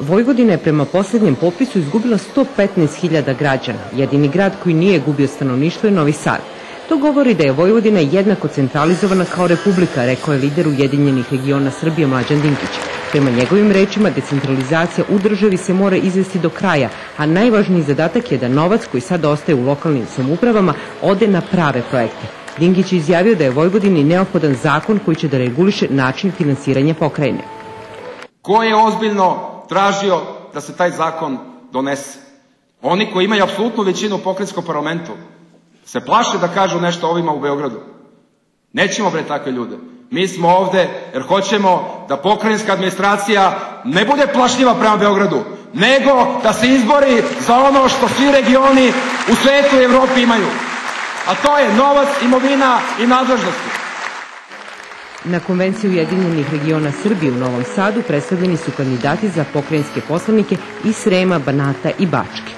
Vojvodina je prema posljednjem popisu izgubila 115.000 građana. Jedini grad koji nije gubio stanovništvo je Novi Sad. To govori da je Vojvodina jednako centralizovana kao republika, rekao je lider Ujedinjenih regiona Srbije Mlađan Dinkić. Prema njegovim rečima, decentralizacija u državi se mora izvesti do kraja, a najvažniji zadatak je da novac koji sad ostaje u lokalnim samupravama ode na prave projekte. Dinkić je izjavio da je Vojvodini neophodan zakon koji će da reguliše način finansiranja pokrajine. Ko je ozbiljno tražio da se taj zakon donese? Oni koji imaju apsolutnu većinu u pokrajinskom parlamentu se plaše da kažu nešto ovima u Beogradu. Nećemo bre takve ljude. Mi smo ovde jer hoćemo da pokrajinska administracija ne bude plašljiva prema Beogradu, nego da se izbori za ono što svi regioni u svetu i Evropi imaju. A to je novac, imovina i nadležnosti. Na konvenciji Ujedinjenih regiona Srbije u Novom Sadu predstavljeni su kandidati za pokrajinske poslanike iz Srema, Banata i Bačke.